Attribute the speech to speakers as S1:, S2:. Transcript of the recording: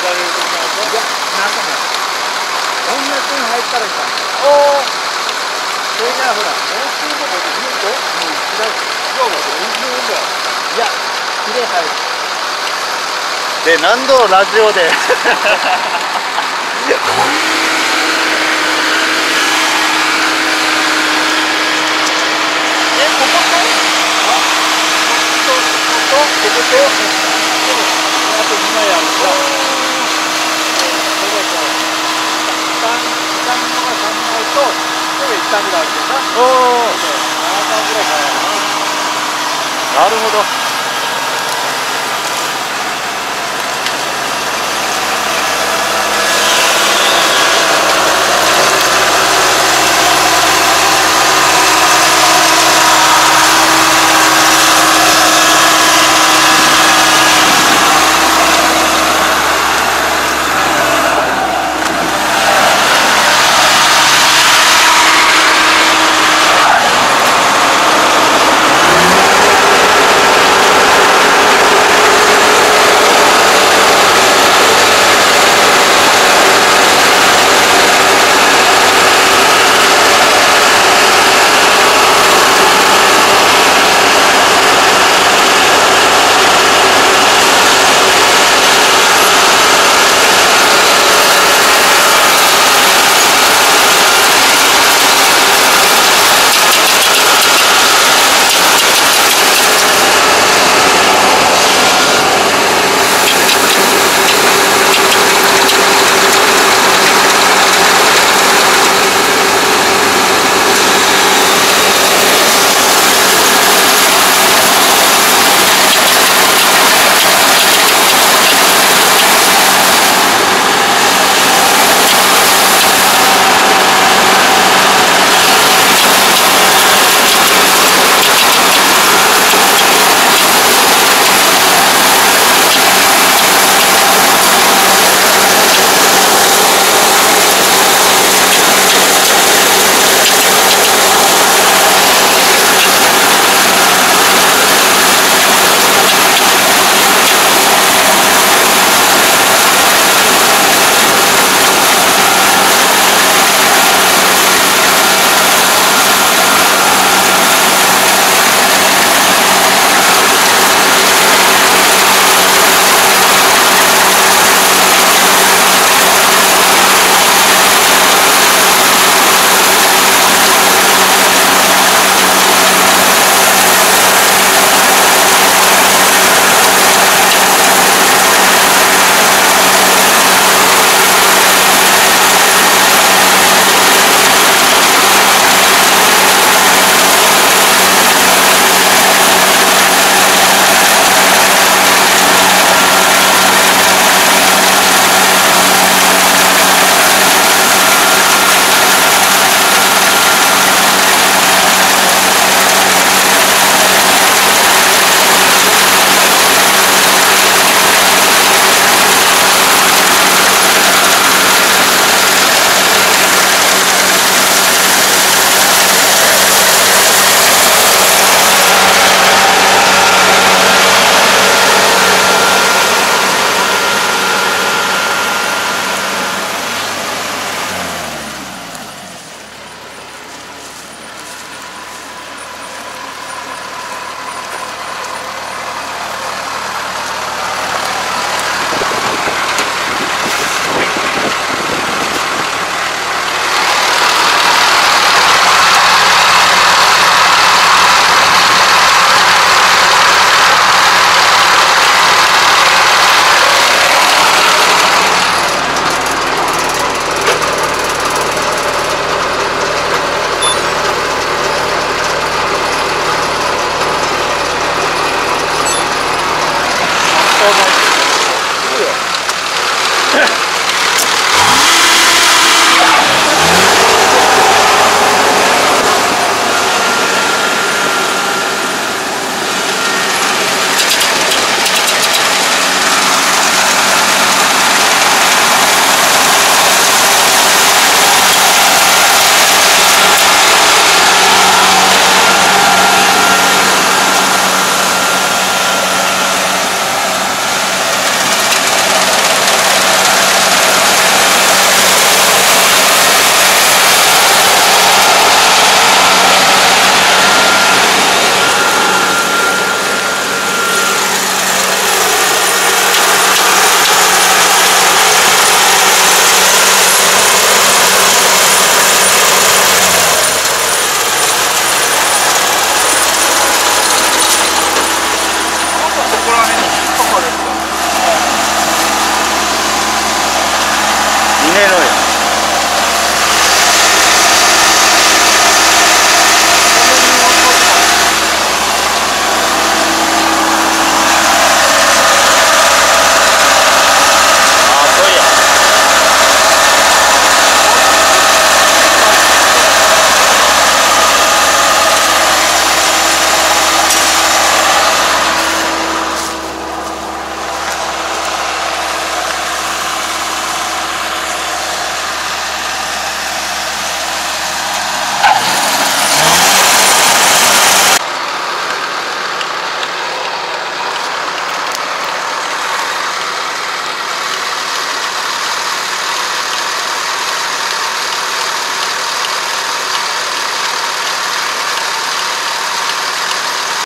S1: いや中が音楽に入ったら
S2: おお
S1: それじゃあほら
S2: 音数のこと言うと
S1: うん違う
S2: 今日は
S1: いや
S3: で何度ラジオで？
S2: えここと？あこことこことこことあと2枚あるんだそれこう下下のが3枚とこれ1段ぐらいあるけどな
S3: おお
S2: 7段ぐらいかな
S3: なるほど